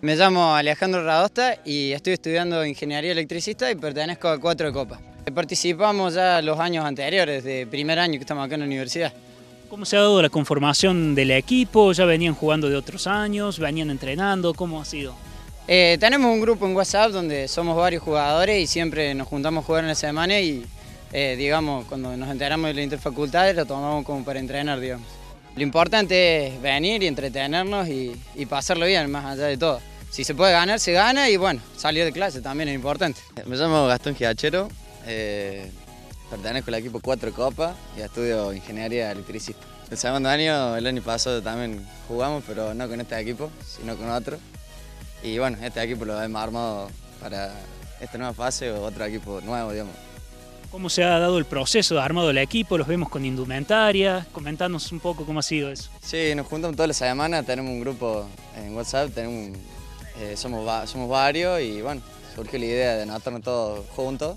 Me llamo Alejandro Radosta y estoy estudiando Ingeniería Electricista y pertenezco a Cuatro de Copa. Participamos ya los años anteriores, de primer año que estamos acá en la universidad. ¿Cómo se ha dado la conformación del equipo? ¿Ya venían jugando de otros años? ¿Venían entrenando? ¿Cómo ha sido? Eh, tenemos un grupo en WhatsApp donde somos varios jugadores y siempre nos juntamos a jugar en la semana y, eh, digamos, cuando nos enteramos de la interfacultad lo tomamos como para entrenar, digamos. Lo importante es venir y entretenernos y, y pasarlo bien, más allá de todo. Si se puede ganar, se gana y bueno, salir de clase también es importante. Me llamo Gastón Giachero, eh, pertenezco al equipo 4 Copa y estudio Ingeniería Electricista. El segundo año, el año pasado también jugamos, pero no con este equipo, sino con otro. Y bueno, este equipo lo hemos armado para esta nueva fase o otro equipo nuevo, digamos. ¿Cómo se ha dado el proceso de armado del equipo? Los vemos con indumentaria. Comentanos un poco cómo ha sido eso. Sí, nos juntamos toda la semana, tenemos un grupo en WhatsApp, tenemos, eh, somos, somos varios y bueno, surgió la idea de anotarnos todos juntos.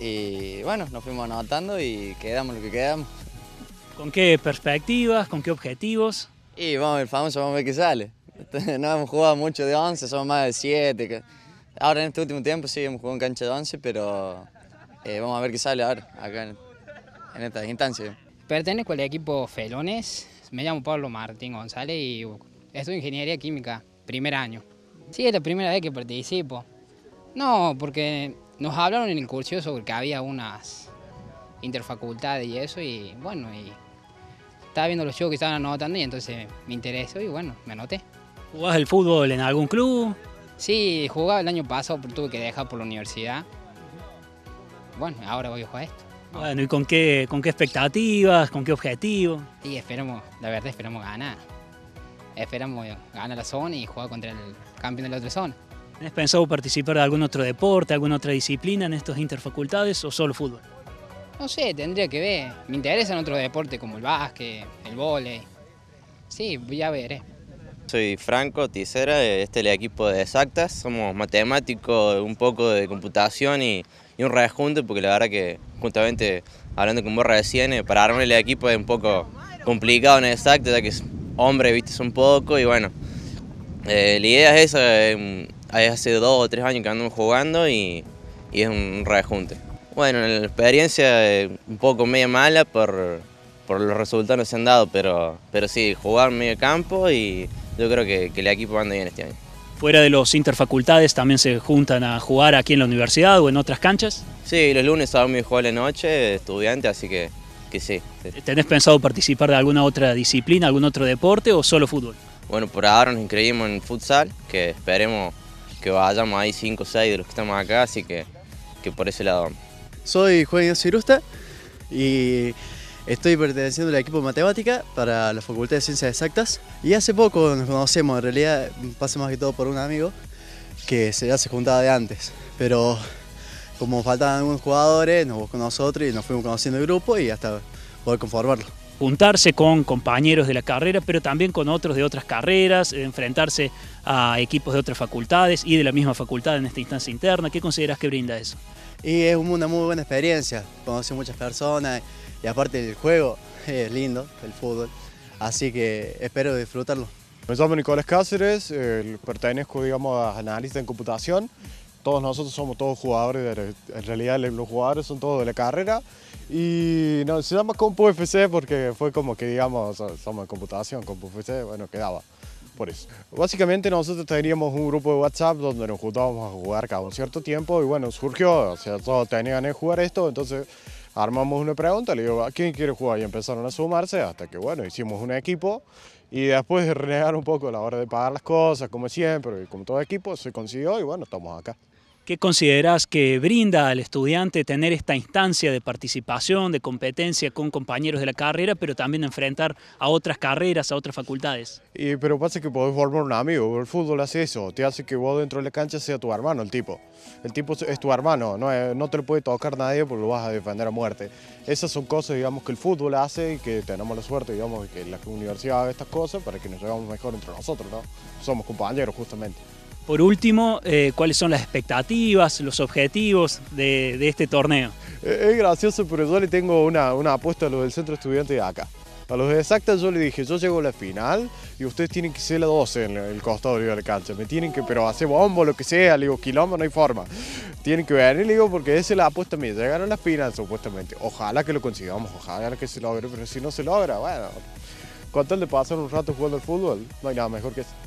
Y bueno, nos fuimos anotando y quedamos lo que quedamos. ¿Con qué perspectivas? ¿Con qué objetivos? Y vamos ver famoso, vamos a ver qué sale. No hemos jugado mucho de 11, somos más de 7. Ahora en este último tiempo sí hemos jugado en cancha de 11, pero eh, vamos a ver qué sale ahora, acá en, en esta instancia. Pertenezco al equipo Felones, me llamo Pablo Martín González y estudio Ingeniería Química, primer año. Sí, es la primera vez que participo. No, porque nos hablaron en el curso sobre que había unas interfacultades y eso, y bueno, y estaba viendo los shows que estaban anotando y entonces me interesó y bueno, me anoté. ¿Jugás el fútbol en algún club? Sí, jugaba el año pasado, pero tuve que dejar por la universidad. Bueno, ahora voy a jugar esto. Bueno, ¿y con qué, con qué expectativas, con qué objetivo? Sí, esperamos, la verdad esperamos ganar. Esperamos ganar la zona y jugar contra el campeón de la otra zona. ¿Has pensado participar de algún otro deporte, alguna otra disciplina en estos interfacultades o solo fútbol? No sé, tendría que ver. Me interesan otros deportes como el básquet, el vóley. Sí, ya veré. Soy Franco Ticera, este es el equipo de Exactas. Somos matemáticos, un poco de computación y, y un rejunte, porque la verdad que justamente hablando con vos recién, eh, para armar el equipo es un poco complicado en Exactas, ya que es hombre, viste, un poco y bueno. Eh, la idea es esa, eh, hace dos o tres años que andamos jugando y, y es un rejunte. Bueno, la experiencia es un poco media mala por, por los resultados que se han dado, pero, pero sí, jugar medio campo y yo creo que, que el equipo anda bien este año. ¿Fuera de los interfacultades también se juntan a jugar aquí en la universidad o en otras canchas? Sí, los lunes, sábado y juego la noche, estudiante, así que, que sí. ¿Tenés pensado participar de alguna otra disciplina, algún otro deporte o solo fútbol? Bueno, por ahora nos inscribimos en futsal, que esperemos que vayamos ahí 5 o 6 de los que estamos acá, así que, que por ese lado vamos. Soy Juan Ignacio Irusta y estoy perteneciendo al equipo de matemática para la Facultad de Ciencias Exactas. Y hace poco nos conocemos, en realidad pasa más que todo por un amigo que se ya se juntaba de antes. Pero como faltaban algunos jugadores, nos buscó nosotros y nos fuimos conociendo el grupo y hasta poder conformarlo juntarse con compañeros de la carrera, pero también con otros de otras carreras, enfrentarse a equipos de otras facultades y de la misma facultad en esta instancia interna. ¿Qué consideras que brinda eso? Y es una muy buena experiencia, conocí muchas personas y aparte el juego es lindo, el fútbol, así que espero disfrutarlo. Me llamo Nicolás Cáceres, eh, pertenezco digamos, a analista en computación. Todos nosotros somos todos jugadores, de, en realidad los jugadores son todos de la carrera y se llama Compu FC porque fue como que digamos, somos de computación, Compu FC, bueno, quedaba por eso. Básicamente nosotros teníamos un grupo de WhatsApp donde nos juntábamos a jugar cada un cierto tiempo y bueno, surgió, o sea, todos tenían que jugar esto, entonces armamos una pregunta, le digo, ¿a quién quiere jugar? Y empezaron a sumarse hasta que bueno, hicimos un equipo y después de renegar un poco a la hora de pagar las cosas, como siempre, y como todo equipo, se consiguió y bueno, estamos acá. ¿Qué consideras que brinda al estudiante tener esta instancia de participación, de competencia con compañeros de la carrera, pero también enfrentar a otras carreras, a otras facultades? Y, pero pasa que podés formar un amigo, el fútbol hace eso, te hace que vos dentro de la cancha sea tu hermano, el tipo. El tipo es tu hermano, no, no te lo puede tocar nadie porque lo vas a defender a muerte. Esas son cosas, digamos, que el fútbol hace y que tenemos la suerte, digamos, que la universidad haga estas cosas para que nos llevamos mejor entre nosotros, ¿no? Somos compañeros, justamente. Por último, eh, ¿cuáles son las expectativas, los objetivos de, este torneo? Es gracioso, pero yo le tengo una, apuesta a lo del centro estudiante de acá. A los de exactas yo le dije, yo llego a la final y ustedes tienen que ser la 12 en el costado de la cancha. Me tienen que, pero hacer bombo, lo que sea, le digo, quilombo, no hay forma. Tienen que venir, le digo, porque esa es la apuesta mía. Llegar a la final, supuestamente. Ojalá que lo consigamos, ojalá que se logre, pero si no se logra, bueno, con tal de pasar un rato jugando al fútbol, no hay nada mejor que eso.